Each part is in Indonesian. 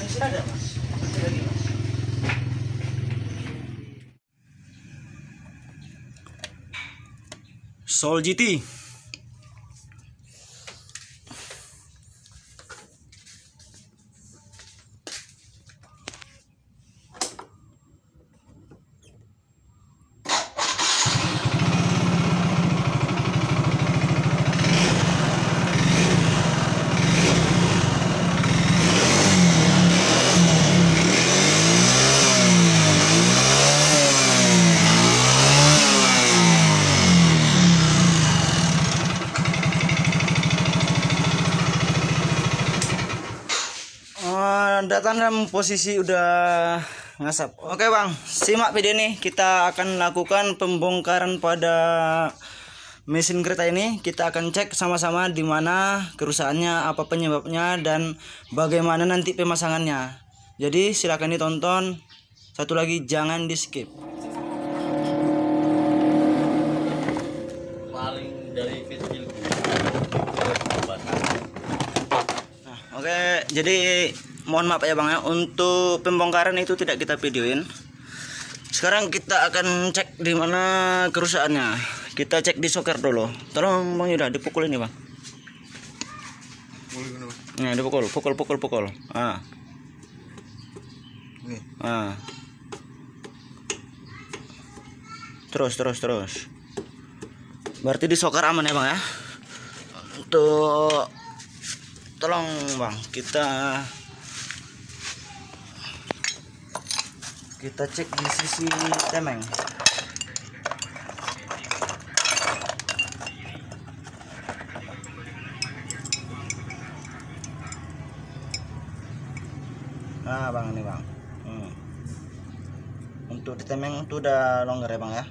bensin ada GT Datang dalam posisi udah ngasap. Oke bang, simak video ini. Kita akan lakukan pembongkaran pada mesin kereta ini. Kita akan cek sama-sama di mana kerusakannya, apa penyebabnya, dan bagaimana nanti pemasangannya. Jadi silakan ditonton. Satu lagi jangan di skip. paling dari kecil Nah, Oke, jadi mohon maaf ya bang ya untuk pembongkaran itu tidak kita videoin. Sekarang kita akan cek di mana kerusakannya. Kita cek di soker dulu. Tolong bang Yuda dipukul ini bang. Nah, dipukul, pukul, pukul, pukul. Ah, ah. Terus, terus, terus. Berarti di soker aman ya bang ya. Untuk tolong bang kita kita cek di sisi temeng. Nah bang ini bang. Hmm. untuk di temeng itu udah longgar ya bang ya?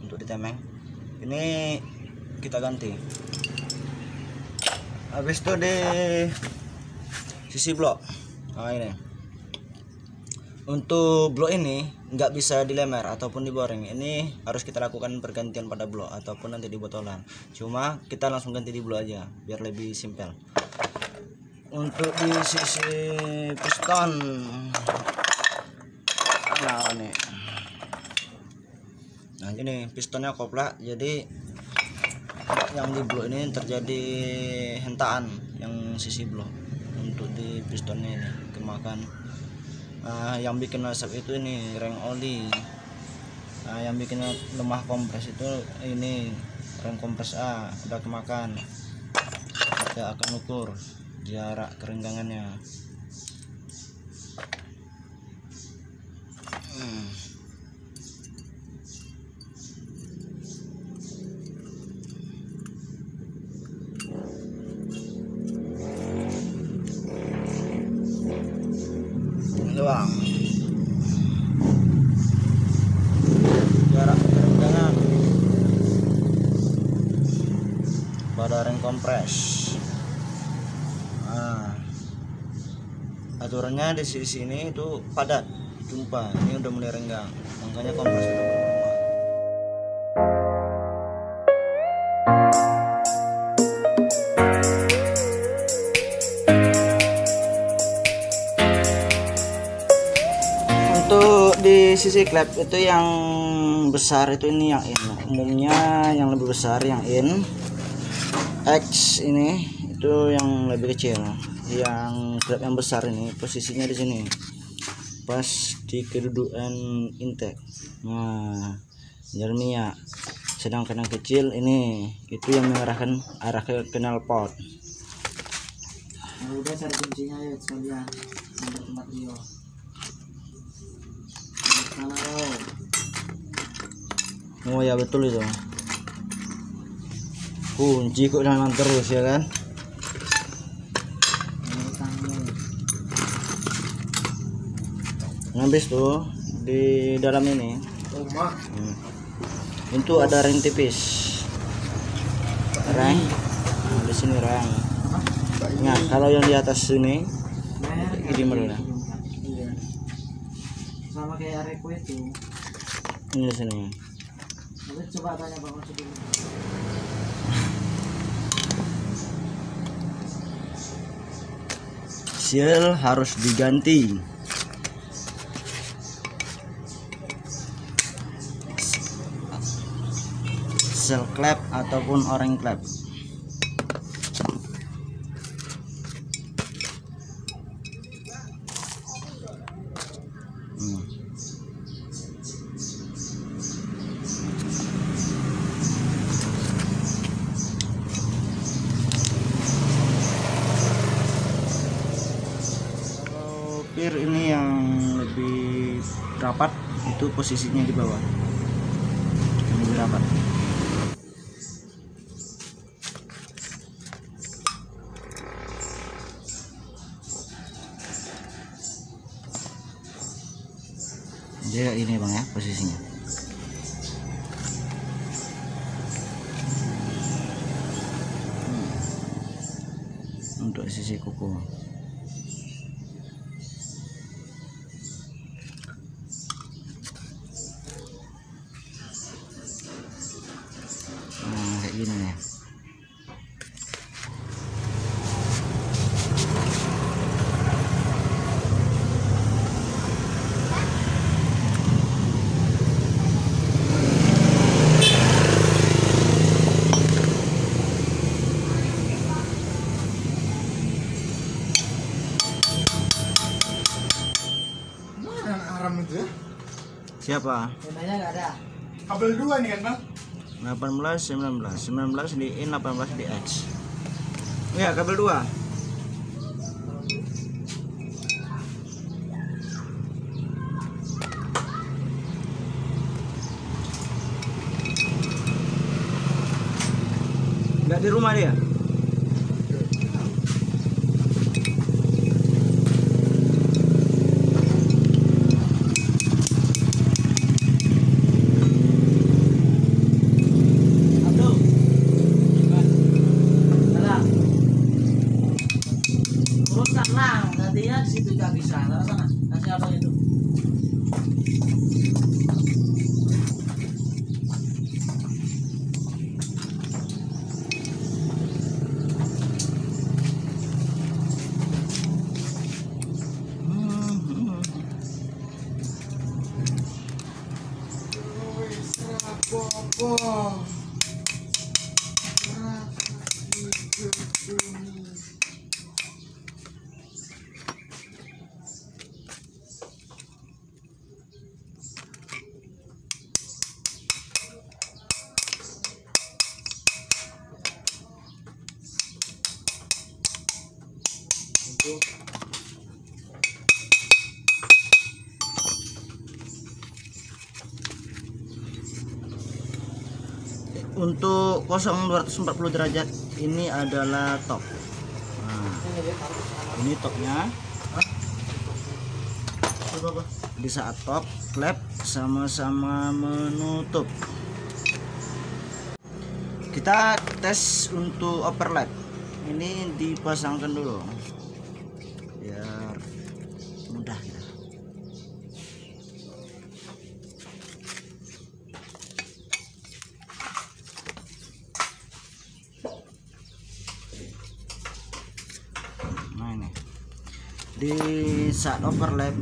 Untuk di temeng. Ini kita ganti. Habis itu di sisi blok. Nah ini untuk blok ini nggak bisa dilemer ataupun diboring. Ini harus kita lakukan pergantian pada blok ataupun nanti di botolan. Cuma kita langsung ganti di blok aja biar lebih simpel. Untuk di sisi piston nah ini. Nah ini pistonnya koplak jadi yang di blok ini terjadi hentaan yang sisi blok untuk di pistonnya ini kemakan Nah, yang bikin asap itu ini reng oli. Nah, yang bikin lemah kompres itu ini rem kompres A udah kemakan. Kita akan ukur jarak kerenggangannya Hmm. Kompres. Nah, aturannya di sisi sini itu padat jumpa ini udah mulai renggang makanya kompres lemah. untuk di sisi klep itu yang besar itu ini yang in. Umumnya yang lebih besar yang in X ini itu yang lebih kecil. Yang klep yang besar ini posisinya di sini. Pas di kedudukan intake nah jernia. Sedangkan yang kecil ini itu yang mengarahkan arah ke knalpot Nah, udah cari kuncinya ya sekalian. Sampai tempat Rio. Oh ya betul itu kunci kok jalan terus ya kan? Habis tuh di dalam ini. Rumah. Hmm, itu ada rem tipis. Rem nah, di sini rem nah kalau yang di atas sini Ini mana? iya. Sama kayak Areko itu. Ini sini. Coba tanya Bang Seal harus diganti. Seal clap ataupun orang clap Pir ini yang lebih rapat itu posisinya di bawah. Yang lebih rapat. Dia ini bang ya posisinya. Hmm. untuk sisi kuku siapa? Tendanya nggak ada. Kabel dua nih kan bang? 18 19 19 di in 18 di X. Ya kabel 2 nggak di rumah dia nantinya di situ nggak bisa. Taruh sana. Kasih apa itu? Untuk 0240 derajat ini adalah top. Nah, ini topnya. Di saat top klep sama-sama menutup. Kita tes untuk overlap. Ini dipasangkan dulu biar mudah kita nah ini. Di saat overlap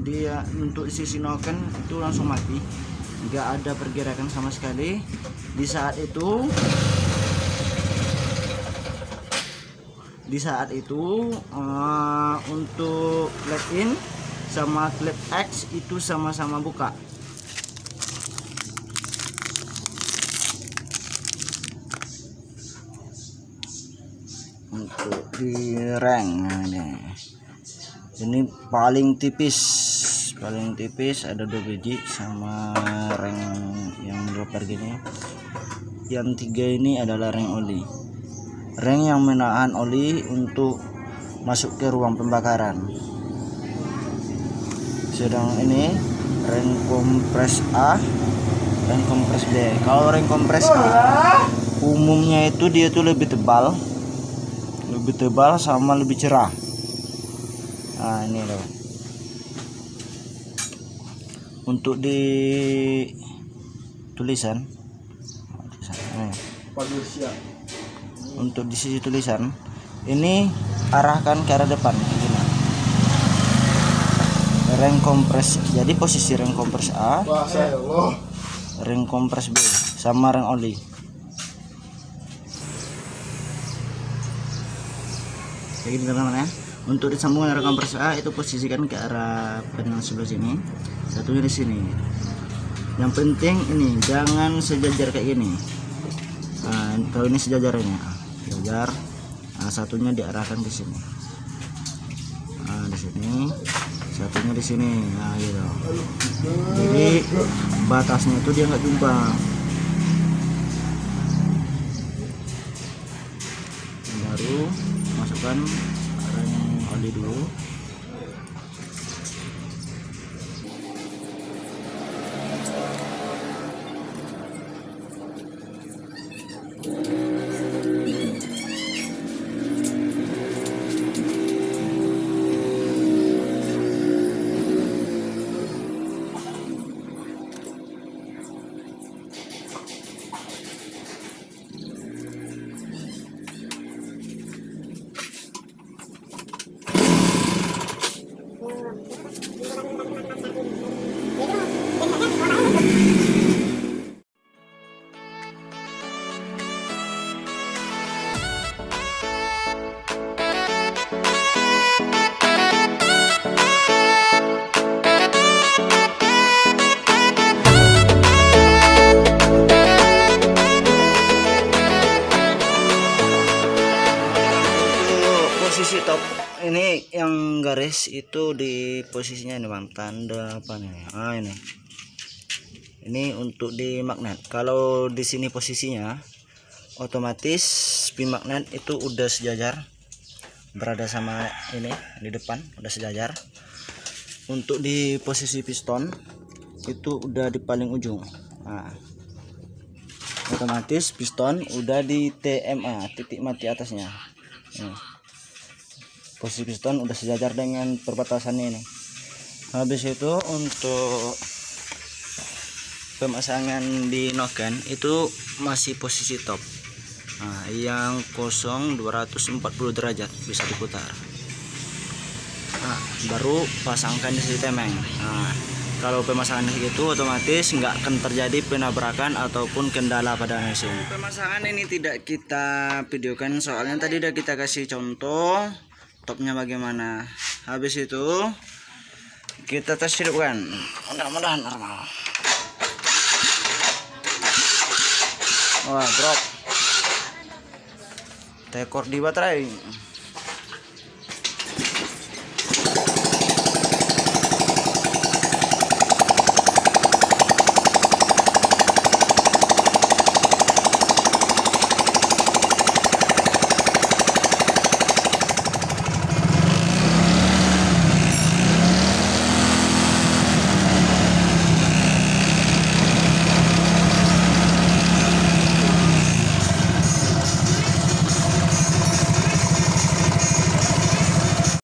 dia untuk sisi noken itu langsung mati. Nggak ada pergerakan sama sekali. Di saat itu di saat itu eh, untuk led in sama led X itu sama-sama buka. Untuk di rank nah ini. Ini paling tipis paling tipis ada dua biji sama rank yang dropper gini yang tiga ini adalah rank oli rank yang menahan oli untuk masuk ke ruang pembakaran. Sedang ini rank kompres A rank kompres B. Kalau rank kompres A umumnya itu dia tuh lebih tebal. Lebih tebal sama lebih cerah. Nah ini loh. Untuk di tulisan. Nih. Untuk di sisi tulisan ini arahkan ke arah depan ring kompres jadi posisi ring kompres A ring kompres B sama ring oli kayak gini teman-teman ya. Untuk disambungkan ring kompres A itu posisikan ke arah penang sebelah sini satunya di sini. Yang penting ini jangan sejajar kayak gini. Nah, kalau ini sejajarnya sejajar nah, satunya diarahkan ke sini. Nah, di sini. Satunya di sini. Nah gitu. Jadi batasnya itu dia nggak jumpa. Baru masukkan rem oli dulu garis itu di posisinya ini bang. Tanda apa nih? Ah ini. Ini untuk di magnet. Kalau di sini posisinya otomatis pin magnet itu udah sejajar berada sama ini di depan udah sejajar. Untuk di posisi piston itu udah di paling ujung. Nah, otomatis piston udah di TMA titik mati atasnya. Nih. Posisi piston udah sejajar dengan perbatasannya ini. Habis itu untuk pemasangan di noken itu masih posisi top. Nah, yang kosong 240 derajat bisa diputar. Nah, baru pasangkan di sisi temeng. Nah, kalau pemasangan segitu otomatis nggak akan terjadi penabrakan ataupun kendala pada mesin. Pemasangan ini tidak kita videokan soalnya tadi udah kita kasih contoh topnya bagaimana? Habis itu kita tes hidupkan mudah-mudahan normal. Wah drop. Tekor di baterai